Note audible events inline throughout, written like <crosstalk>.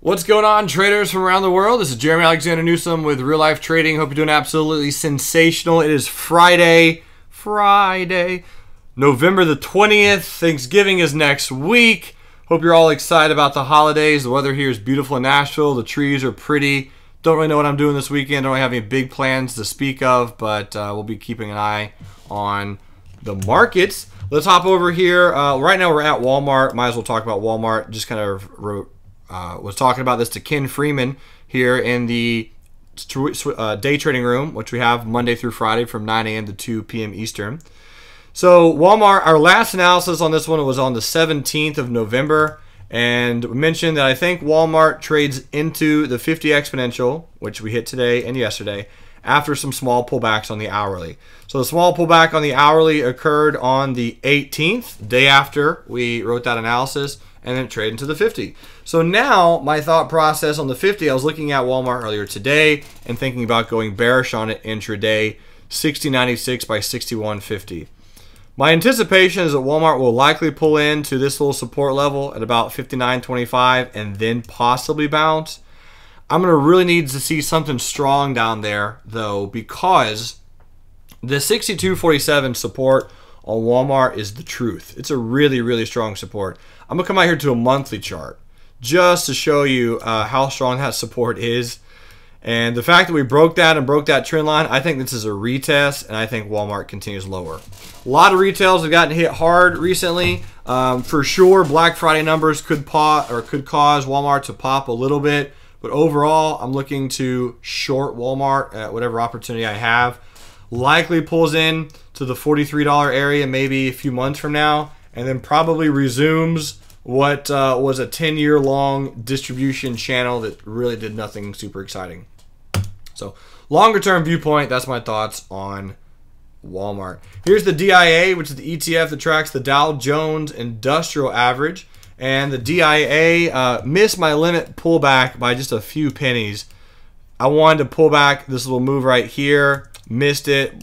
What's going on, traders from around the world? This is Jerremy Alexander Newsome with Real Life Trading. Hope you're doing absolutely sensational. It is Friday, Friday, November the 20th. Thanksgiving is next week. Hope you're all excited about the holidays. The weather here is beautiful in Nashville. The trees are pretty. Don't really know what I'm doing this weekend. Don't really have any big plans to speak of, but uh, we'll be keeping an eye on the markets. Let's hop over here. Uh, right now we're at Walmart. Might as well talk about Walmart. Just kind of wrote uh, was talking about this to Ken Freeman here in the uh, day trading room, which we have Monday through Friday from 9 a.m. to 2 p.m. Eastern. So Walmart, our last analysis on this one was on the 17th of November, and we mentioned that I think Walmart trades into the 50 exponential, which we hit today and yesterday, after some small pullbacks on the hourly. So the small pullback on the hourly occurred on the 18th, day after we wrote that analysis and then trade into the 50. So now my thought process on the 50, I was looking at Walmart earlier today and thinking about going bearish on it intraday, 6096 by 6150. My anticipation is that Walmart will likely pull in to this little support level at about 59.25 and then possibly bounce. I'm going to really need to see something strong down there though because the 62.47 support on Walmart is the truth. It's a really, really strong support. I'm going to come out here to a monthly chart just to show you uh, how strong that support is. And the fact that we broke that and broke that trend line, I think this is a retest, and I think Walmart continues lower. A lot of retails have gotten hit hard recently. Um, for sure, Black Friday numbers could pop or could cause Walmart to pop a little bit, but overall, I'm looking to short Walmart at whatever opportunity I have. Likely pulls in to the $43 area maybe a few months from now, and then probably resumes what uh, was a 10 year long distribution channel that really did nothing super exciting. So, longer term viewpoint, that's my thoughts on Walmart. Here's the DIA, which is the ETF that tracks the Dow Jones Industrial Average. And the DIA uh, missed my limit pullback by just a few pennies. I wanted to pull back this little move right here, missed it.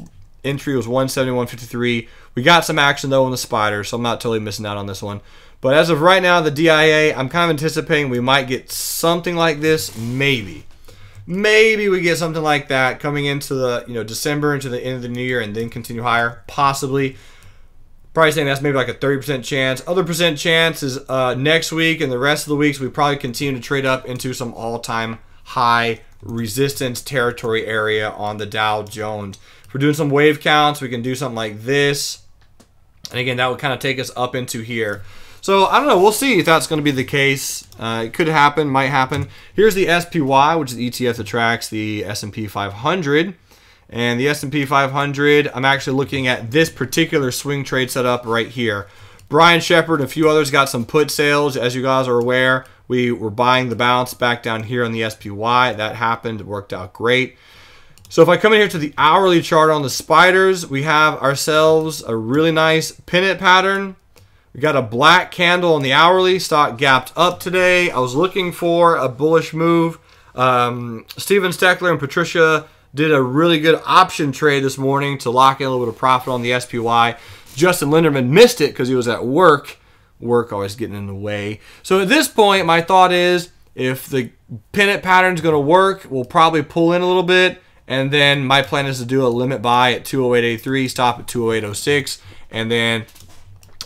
Entry was 171.53. We got some action though on the spider, so I'm not totally missing out on this one. But as of right now, the DIA, I'm kind of anticipating we might get something like this, maybe. Maybe we get something like that coming into the you know December into the end of the new year and then continue higher, possibly. Probably saying that's maybe like a 30% chance. Other percent chance is uh, next week and the rest of the weeks we probably continue to trade up into some all-time high resistance territory area on the Dow Jones. If we're doing some wave counts, we can do something like this. And again, that would kind of take us up into here. So I don't know. We'll see if that's going to be the case. Uh, it could happen, might happen. Here's the SPY, which is the ETF that tracks the S&P 500. And the S&P 500, I'm actually looking at this particular swing trade setup right here. Brian Shepard and a few others got some put sales. As you guys are aware, we were buying the bounce back down here on the SPY. That happened. It worked out great. So if I come in here to the hourly chart on the spiders, we have ourselves a really nice pennant pattern we got a black candle on the hourly. Stock gapped up today. I was looking for a bullish move. Um, Steven Steckler and Patricia did a really good option trade this morning to lock in a little bit of profit on the SPY. Justin Linderman missed it because he was at work. Work always getting in the way. So at this point, my thought is if the pennant pattern is going to work, we'll probably pull in a little bit. And then my plan is to do a limit buy at 208.83, stop at 208.06, and then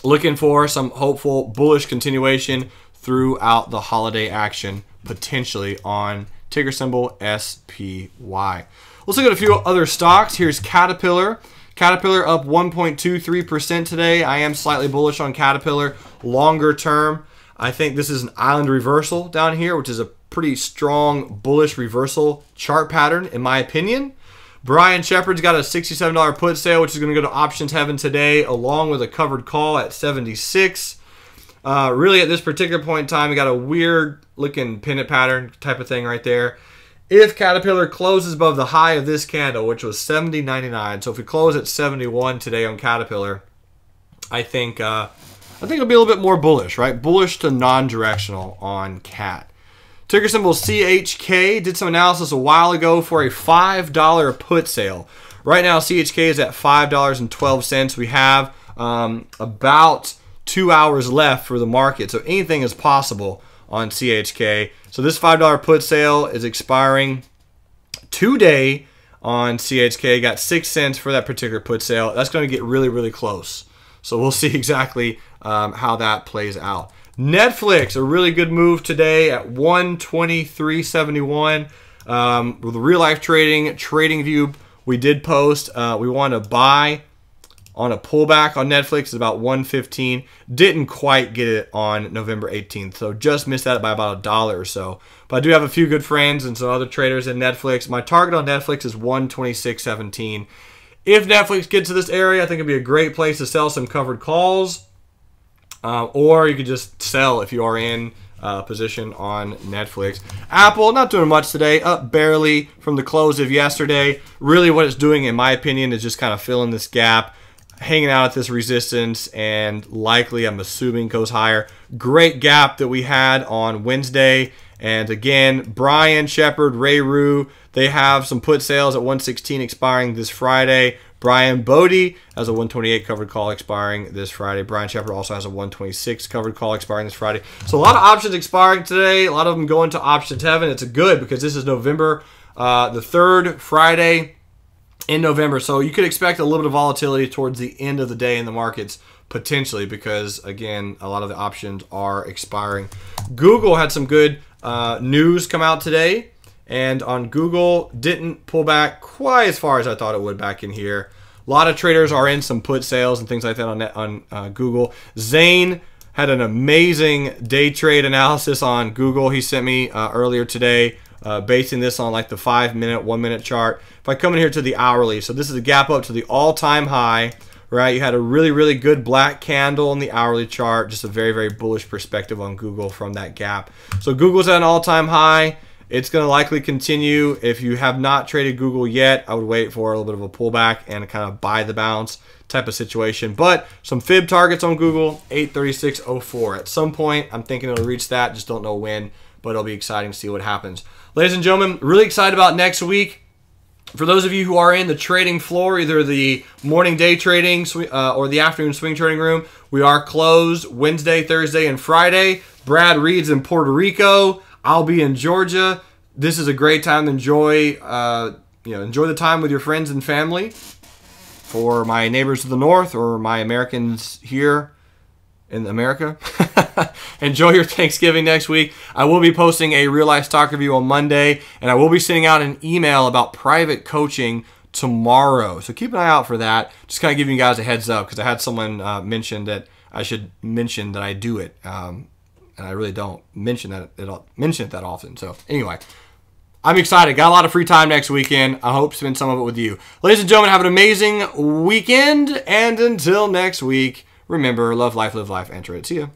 looking for some hopeful bullish continuation throughout the holiday action, potentially on ticker symbol SPY. Let's look at a few other stocks. Here's Caterpillar. Caterpillar up 1.23% today. I am slightly bullish on Caterpillar longer term. I think this is an island reversal down here, which is a pretty strong bullish reversal chart pattern, in my opinion. Brian Shepard's got a $67 put sale, which is going to go to options heaven today, along with a covered call at 76. Uh, really, at this particular point in time, we got a weird looking pennant pattern type of thing right there. If Caterpillar closes above the high of this candle, which was 70.99, so if we close at 71 today on Caterpillar, I think uh, I think it'll be a little bit more bullish, right? Bullish to non-directional on Cat. Ticker symbol CHK did some analysis a while ago for a $5 put sale. Right now, CHK is at $5.12. We have um, about two hours left for the market, so anything is possible on CHK. So this $5 put sale is expiring today on CHK. Got six cents for that particular put sale. That's going to get really, really close. So we'll <laughs> see exactly um, how that plays out. Netflix, a really good move today at 123.71. Um, with real life trading, Trading View, we did post. Uh, we want to buy on a pullback on Netflix is about 115. Didn't quite get it on November 18th, so just missed that by about a dollar or so. But I do have a few good friends and some other traders in Netflix. My target on Netflix is 126.17. If Netflix gets to this area, I think it'd be a great place to sell some covered calls. Uh, or you could just sell if you are in uh, position on Netflix. Apple, not doing much today, up barely from the close of yesterday. Really, what it's doing, in my opinion, is just kind of filling this gap, hanging out at this resistance, and likely, I'm assuming, goes higher. Great gap that we had on Wednesday. And again, Brian Shepard, Ray Rue, they have some put sales at 116 expiring this Friday. Brian Bodie has a 128 covered call expiring this Friday. Brian Shepard also has a 126 covered call expiring this Friday. So a lot of options expiring today. A lot of them going to options heaven. It's a good because this is November uh, the third Friday in November. So you could expect a little bit of volatility towards the end of the day in the markets potentially because again a lot of the options are expiring. Google had some good uh, news come out today and on Google didn't pull back quite as far as I thought it would back in here. A lot of traders are in some put sales and things like that on on uh, Google. Zane had an amazing day trade analysis on Google. He sent me uh, earlier today, uh, basing this on like the five minute, one minute chart. If I come in here to the hourly, so this is a gap up to the all time high, right? You had a really, really good black candle in the hourly chart, just a very, very bullish perspective on Google from that gap. So Google's at an all time high. It's going to likely continue. If you have not traded Google yet, I would wait for a little bit of a pullback and kind of buy the bounce type of situation. But some fib targets on Google, 836.04. At some point, I'm thinking it'll reach that. Just don't know when, but it'll be exciting to see what happens. Ladies and gentlemen, really excited about next week. For those of you who are in the trading floor, either the morning day trading uh, or the afternoon swing trading room, we are closed Wednesday, Thursday, and Friday. Brad Reed's in Puerto Rico. I'll be in Georgia. This is a great time to enjoy, uh, you know, enjoy the time with your friends and family. For my neighbors to the north or my Americans here in America, <laughs> enjoy your Thanksgiving next week. I will be posting a real life stock review on Monday, and I will be sending out an email about private coaching tomorrow. So keep an eye out for that. Just kind of giving you guys a heads up because I had someone uh, mention that I should mention that I do it. Um, and I really don't mention that it mention it that often. So anyway, I'm excited. Got a lot of free time next weekend. I hope spend some of it with you, ladies and gentlemen. Have an amazing weekend, and until next week, remember: love life, live life, enter it. See ya.